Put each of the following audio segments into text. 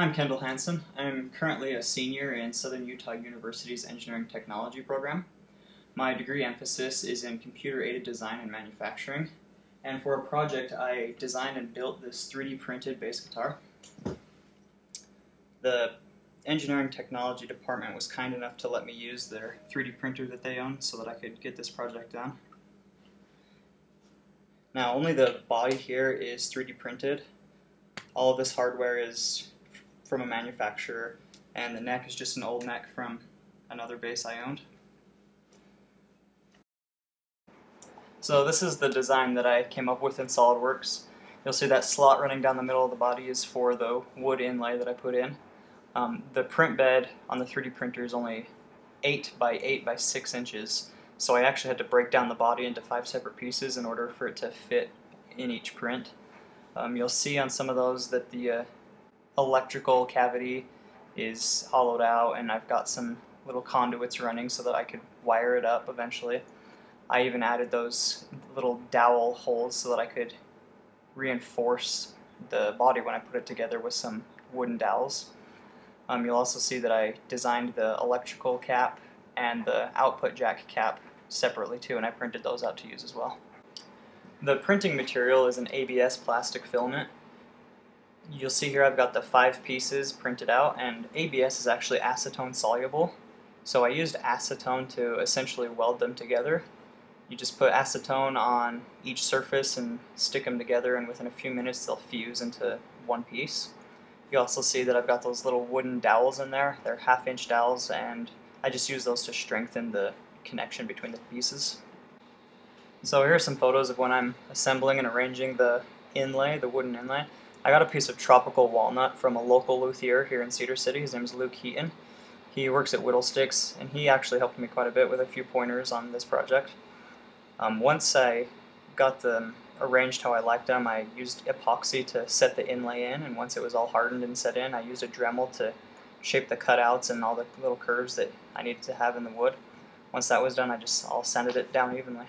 I'm Kendall Hansen. I'm currently a senior in Southern Utah University's Engineering Technology program. My degree emphasis is in computer aided design and manufacturing. And for a project, I designed and built this 3D printed bass guitar. The engineering technology department was kind enough to let me use their 3D printer that they own so that I could get this project done. Now, only the body here is 3D printed. All of this hardware is from a manufacturer, and the neck is just an old neck from another bass I owned. So this is the design that I came up with in SolidWorks. You'll see that slot running down the middle of the body is for the wood inlay that I put in. Um, the print bed on the 3D printer is only 8 by 8 by 6 inches, so I actually had to break down the body into five separate pieces in order for it to fit in each print. Um, you'll see on some of those that the uh, electrical cavity is hollowed out and I've got some little conduits running so that I could wire it up eventually. I even added those little dowel holes so that I could reinforce the body when I put it together with some wooden dowels. Um, you'll also see that I designed the electrical cap and the output jack cap separately too and I printed those out to use as well. The printing material is an ABS plastic filament you'll see here I've got the five pieces printed out and ABS is actually acetone soluble. So I used acetone to essentially weld them together. You just put acetone on each surface and stick them together and within a few minutes they'll fuse into one piece. You also see that I've got those little wooden dowels in there. They're half inch dowels and I just use those to strengthen the connection between the pieces. So here are some photos of when I'm assembling and arranging the inlay, the wooden inlay. I got a piece of tropical walnut from a local luthier here in Cedar City. His name is Luke Heaton. He works at Whittlesticks, and he actually helped me quite a bit with a few pointers on this project. Um, once I got them arranged how I liked them, I used epoxy to set the inlay in, and once it was all hardened and set in, I used a Dremel to shape the cutouts and all the little curves that I needed to have in the wood. Once that was done, I just all sanded it down evenly.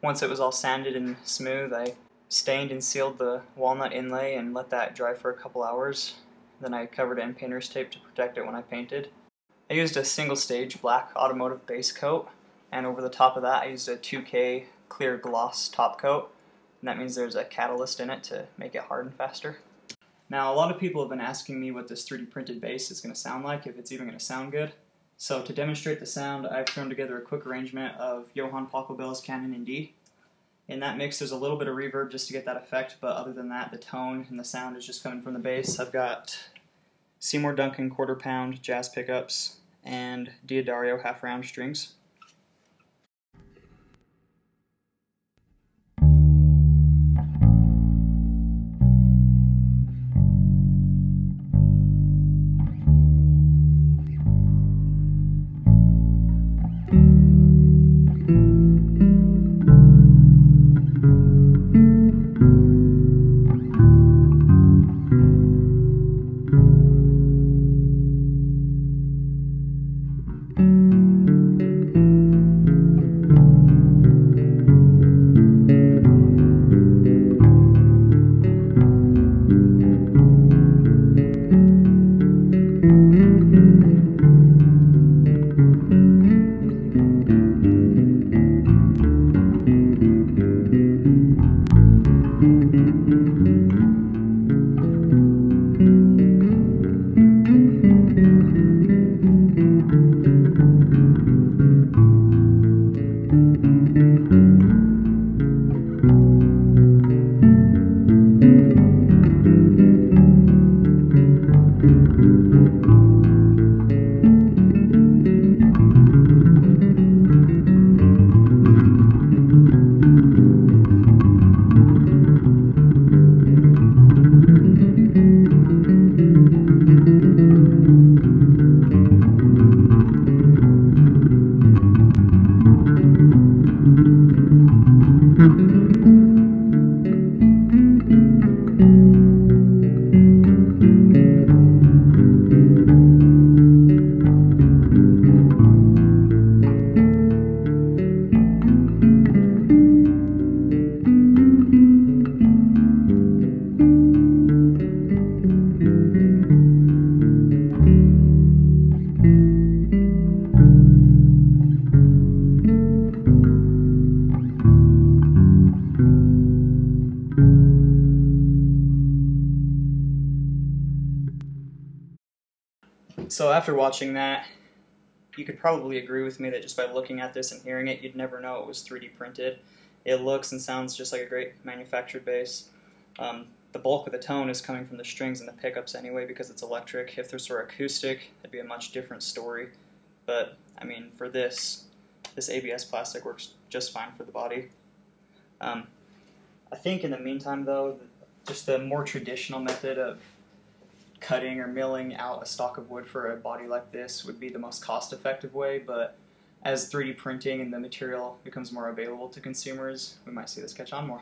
Once it was all sanded and smooth, I stained and sealed the walnut inlay and let that dry for a couple hours. Then I covered it in painter's tape to protect it when I painted. I used a single stage black automotive base coat and over the top of that I used a 2K clear gloss top coat and that means there's a catalyst in it to make it harden faster. Now a lot of people have been asking me what this 3D printed bass is going to sound like, if it's even going to sound good. So to demonstrate the sound, I've thrown together a quick arrangement of Johann Pachelbel's Canon in D in that mix, there's a little bit of reverb just to get that effect, but other than that, the tone and the sound is just coming from the bass. I've got Seymour Duncan quarter pound jazz pickups and D'Addario half round strings. So after watching that, you could probably agree with me that just by looking at this and hearing it, you'd never know it was 3D printed. It looks and sounds just like a great manufactured bass. Um, the bulk of the tone is coming from the strings and the pickups anyway because it's electric. If this were acoustic, it'd be a much different story. But, I mean, for this, this ABS plastic works just fine for the body. Um, I think in the meantime, though, just the more traditional method of cutting or milling out a stock of wood for a body like this would be the most cost effective way, but as 3D printing and the material becomes more available to consumers, we might see this catch on more.